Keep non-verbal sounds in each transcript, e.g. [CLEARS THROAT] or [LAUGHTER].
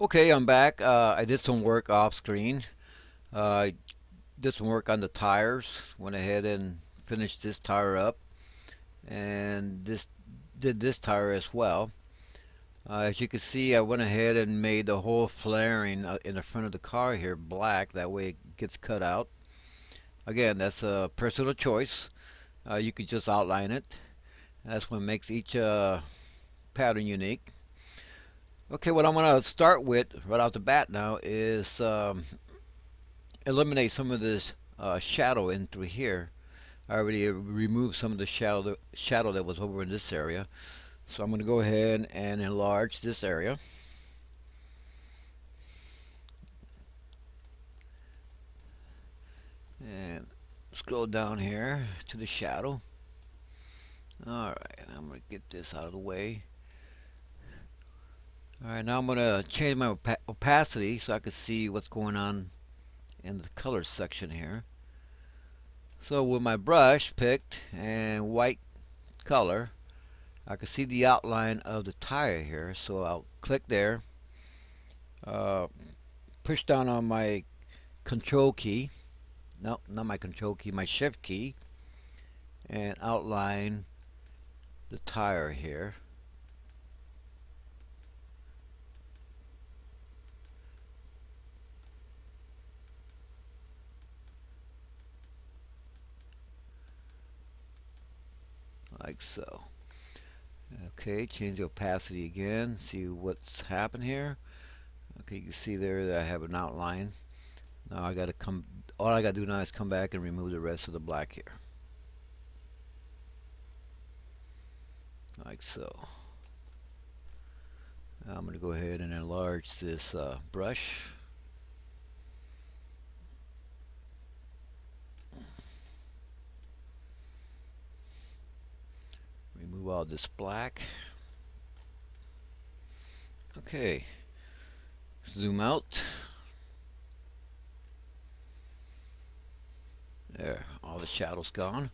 Okay, I'm back. Uh, I did some work off screen. Uh, I did some work on the tires. Went ahead and finished this tire up, and this did this tire as well. Uh, as you can see, I went ahead and made the whole flaring uh, in the front of the car here black. That way it gets cut out. Again, that's a personal choice. Uh, you could just outline it. That's what makes each uh, pattern unique. Okay, what I'm going to start with right off the bat now is um, eliminate some of this uh, shadow in through here. I already removed some of the shadow, shadow that was over in this area. So I'm going to go ahead and enlarge this area. And scroll down here to the shadow. Alright, I'm going to get this out of the way. Alright, now I'm going to change my opacity so I can see what's going on in the color section here. So with my brush picked and white color, I can see the outline of the tire here. So I'll click there, uh, push down on my control key, no, not my control key, my shift key, and outline the tire here. Like so. Okay, change the opacity again, see what's happened here. Okay, you can see there that I have an outline. Now I gotta come, all I gotta do now is come back and remove the rest of the black here. Like so. I'm gonna go ahead and enlarge this uh, brush. Remove all this black. Okay, zoom out. There, all the shadows gone.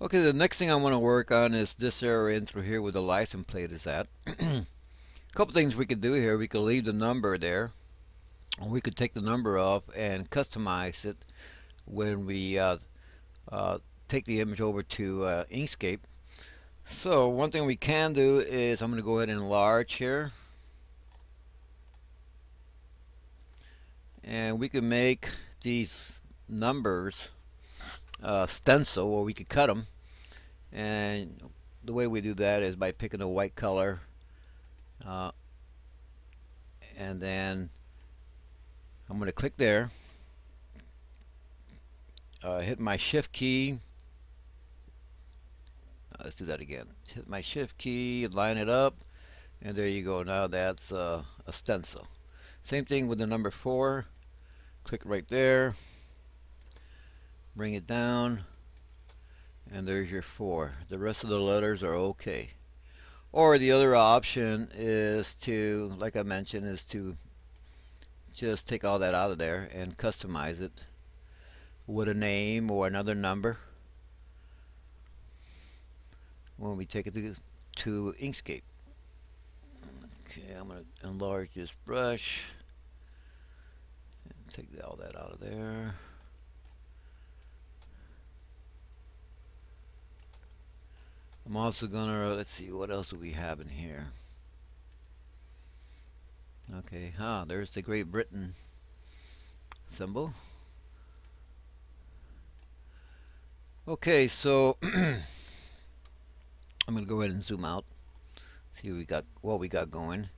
Okay, the next thing I want to work on is this area in through here where the license plate is at. A [CLEARS THROAT] couple things we could do here. We could leave the number there. We could take the number off and customize it when we uh, uh, take the image over to uh, Inkscape. So one thing we can do is I'm going to go ahead and enlarge here. And we can make these numbers uh, stencil or we could cut them. And the way we do that is by picking a white color uh, and then I'm going to click there uh, hit my shift key let's do that again. Hit my shift key line it up and there you go. Now that's uh, a stencil. Same thing with the number four. Click right there. Bring it down and there's your four. The rest of the letters are okay. Or the other option is to like I mentioned is to just take all that out of there and customize it with a name or another number when we take it to, to Inkscape. Okay, I'm going to enlarge this brush and take all that out of there. I'm also gonna let's see what else do we have in here. Okay, ah, there's the Great Britain symbol. Okay, so [CLEARS THROAT] I'm going to go ahead and zoom out. See what we got what we got going.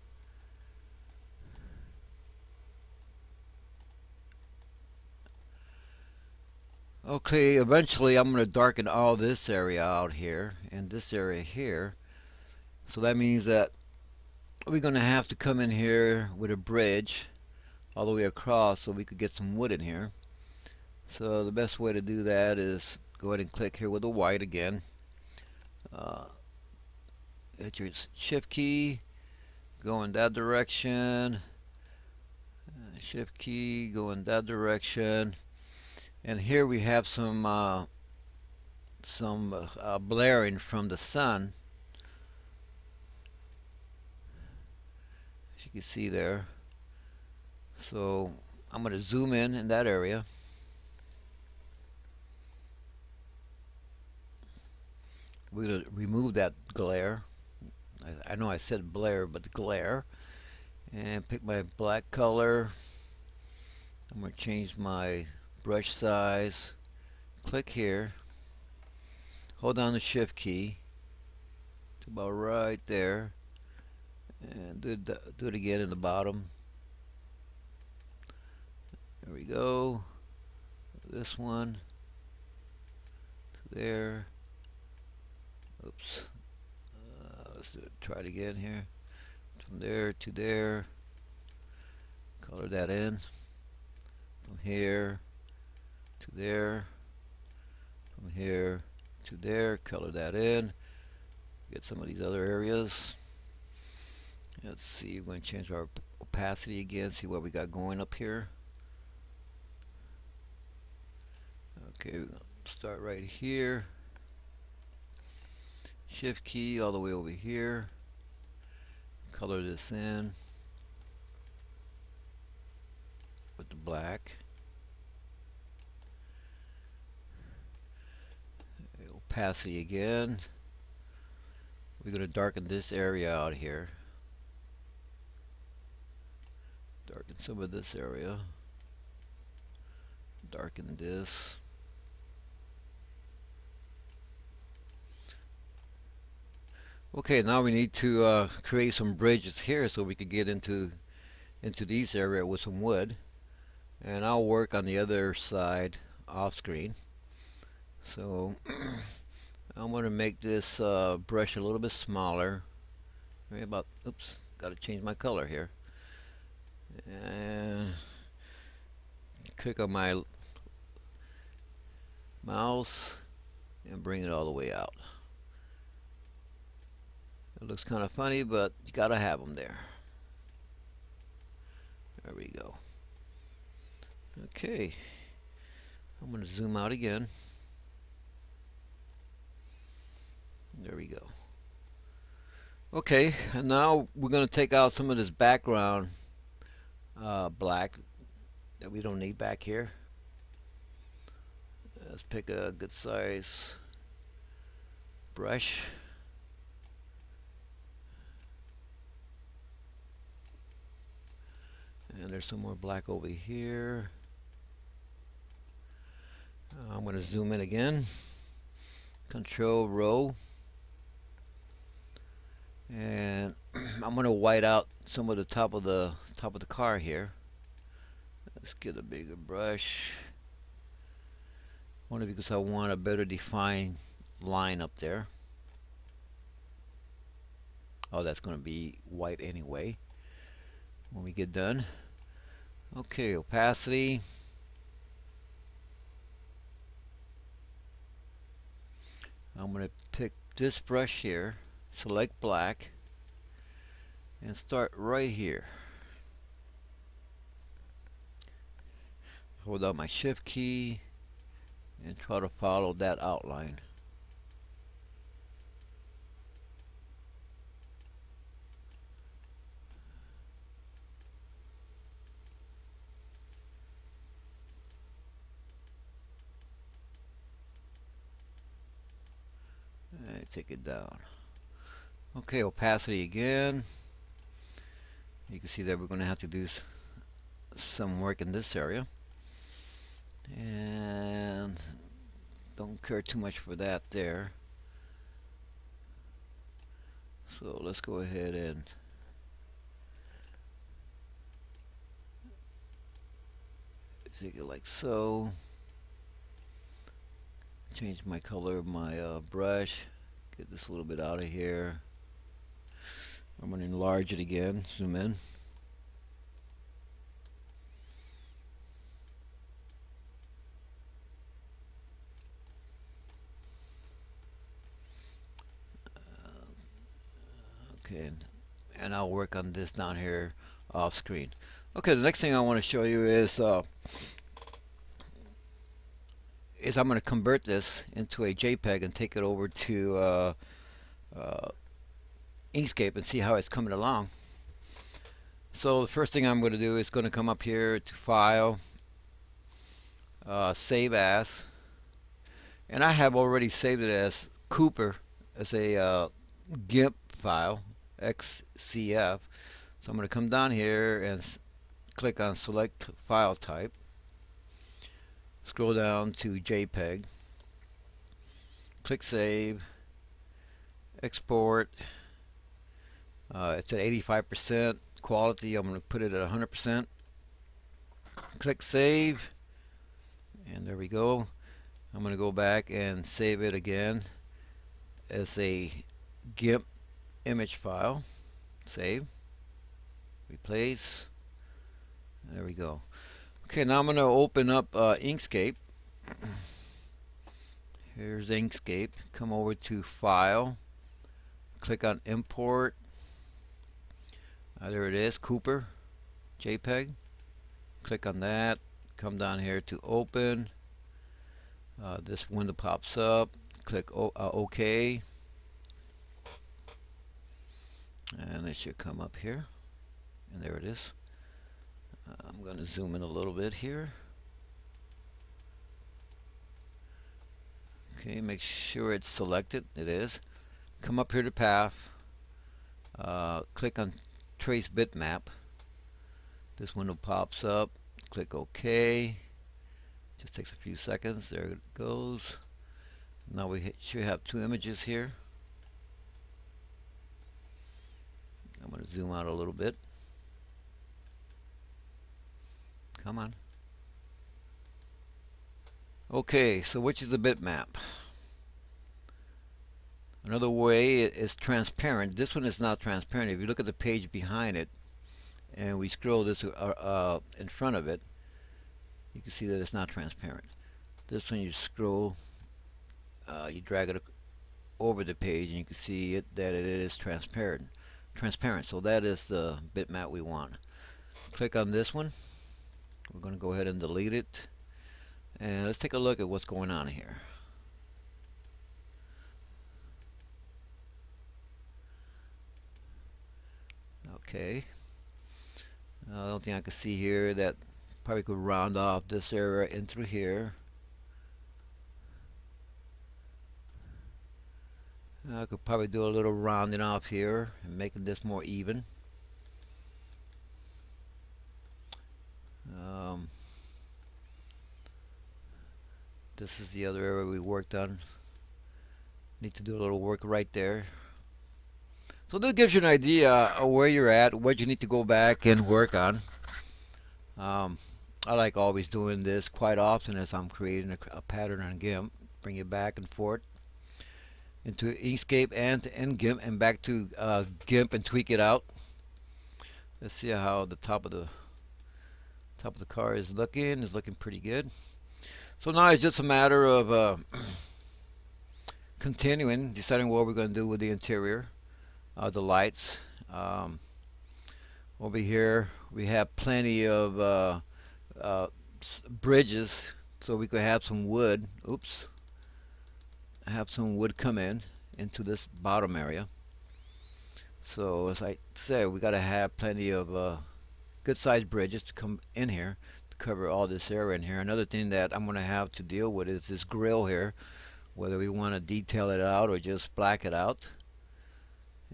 Okay, eventually I'm going to darken all this area out here and this area here. So that means that we're going to have to come in here with a bridge all the way across so we could get some wood in here. So the best way to do that is go ahead and click here with the white again. Uh, hit your shift key go in that direction shift key go in that direction and here we have some uh, some uh, blaring from the sun as you can see there So I'm going to zoom in in that area. We're going to remove that glare. I, I know I said blare, but glare. And pick my black color. I'm going to change my brush size. Click here. Hold down the shift key to about right there. And do, do it again in the bottom. There we go. This one there. Oops. Uh, let's do it. Try it again here. From there to there. Color that in. From here to there. From here to there. Color that in. Get some of these other areas. Let's see. We're going to change our opacity again. See what we got going up here. Okay, start right here. Shift key all the way over here. Color this in with the black. Opacity again. We're going to darken this area out here. Darken some of this area. Darken this. Okay, now we need to uh, create some bridges here so we can get into into these area with some wood. And I'll work on the other side off screen. So [CLEARS THROAT] I'm going to make this uh, brush a little bit smaller. Maybe about, oops, got to change my color here. And click on my mouse and bring it all the way out. It looks kind of funny, but you gotta have them there. There we go. Okay. I'm going to zoom out again. There we go. Okay, and now we're going to take out some of this background uh, black that we don't need back here. Let's pick a good size brush. And there's some more black over here. Uh, I'm going to zoom in again. Control row. And [CLEARS THROAT] I'm going to white out some of the top of the top of the car here. Let's get a bigger brush. Only because I want a better defined line up there. Oh, that's going to be white anyway when we get done. Okay, opacity. I'm going to pick this brush here, select black, and start right here. Hold out my shift key and try to follow that outline. Take it down. Okay, opacity again. You can see that we're going to have to do some work in this area. And don't care too much for that there. So let's go ahead and take it like so. Change my color of my uh, brush. Get this a little bit out of here. I'm going to enlarge it again, zoom in. okay, and I'll work on this down here off screen. Okay, the next thing I want to show you is uh, is I'm going to convert this into a JPEG and take it over to uh, uh, Inkscape and see how it's coming along. So the first thing I'm going to do is going to come up here to File, uh, Save As, and I have already saved it as Cooper as a uh, GIMP file, XCF. So I'm going to come down here and click on Select File Type, scroll down to JPEG, click Save, Export. Uh, it's at 85% quality. I'm going to put it at 100%. Click Save, and there we go. I'm going to go back and save it again as a GIMP image file. Save. Replace. There we go. Okay, now I'm going to open up uh, Inkscape. Here's Inkscape. Come over to File. Click on Import. Uh, there it is, Cooper. JPEG. Click on that. Come down here to Open. Uh, this window pops up click o uh, OK and it should come up here and there it is uh, I'm going to zoom in a little bit here okay make sure it's selected it is come up here to path uh, click on trace bitmap this window pops up click OK just takes a few seconds. There it goes. Now we should have two images here. I'm going to zoom out a little bit. Come on. Okay, so which is the bitmap? Another way is transparent. This one is not transparent. If you look at the page behind it, and we scroll this uh, uh, in front of it, you can see that it's not transparent. This one you scroll, uh, you drag it over the page and you can see it, that it is transparent. Transparent. So that is the bitmap we want. Click on this one. We're going to go ahead and delete it. And let's take a look at what's going on here. Okay. Uh, don't think I can see here that probably could round off this area in through here I could probably do a little rounding off here and making this more even um, this is the other area we worked on need to do a little work right there so this gives you an idea of where you're at what you need to go back and work on um, I like always doing this quite often as I'm creating a, a pattern on GIMP. Bring it back and forth into Inkscape and in GIMP and back to uh, GIMP and tweak it out. Let's see how the top of the top of the car is looking. Is looking pretty good. So now it's just a matter of uh, [CLEARS THROAT] continuing, deciding what we're going to do with the interior, uh, the lights. Um, over here we have plenty of uh, uh, bridges so we could have some wood oops have some wood come in into this bottom area so as I said we got to have plenty of uh, good sized bridges to come in here to cover all this area in here. Another thing that I'm gonna have to deal with is this grill here whether we want to detail it out or just black it out.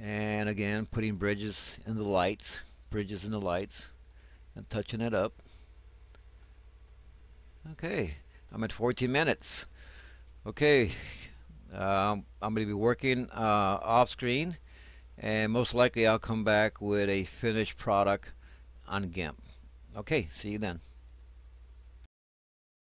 And again putting bridges in the lights bridges in the lights and touching it up. Okay, I'm at 14 minutes. Okay, um, I'm going to be working uh, off screen and most likely I'll come back with a finished product on GIMP. Okay, see you then.